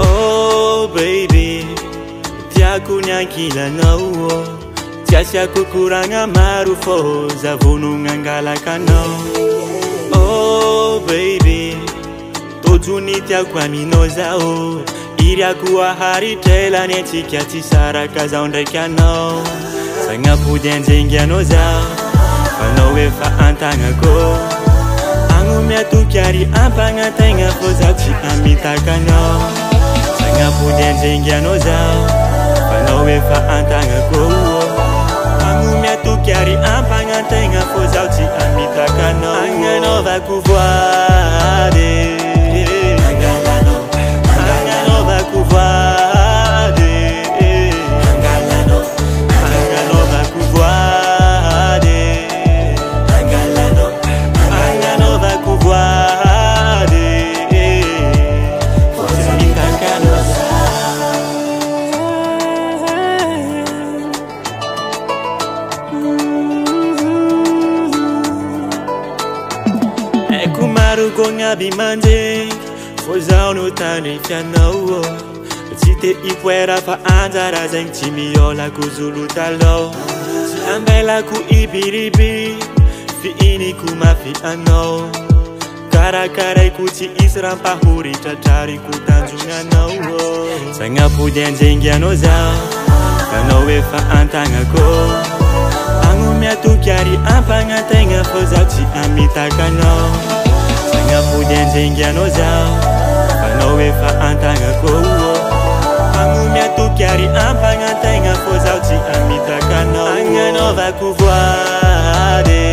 Oh baby, kunya kila ngauo tiasya kukuranga marufo zavunungangalakano oh baby todzuni tiakuaminozao irakoa haritrelany antsika tsy saraka zao ndraiky anao sanapody anjenganao za anao efa antanako anomatoky ampaantea f za tsy amitakan saapody anjeng anao za anao efa antanako aoatoy aptafztsy aitakaa roko agnaby manjegy fôzao no tandrikyanao ô tsy te ikoera fa anjara zagny tsy miolako zolotalao tsy ambelako ibiriby fi iniko mafi anao karakraiko tsy isyram-pahoritratrariko tanjonanaoô zanapody anjengy anao zao anao oe fa antanako anomiatokary ampanantegna fô zao tsy amitakaanao di anrengeanao zao anao efa antana kooa fanomiato kary ampanantaina ko zao ty amivakanao anao vakovoady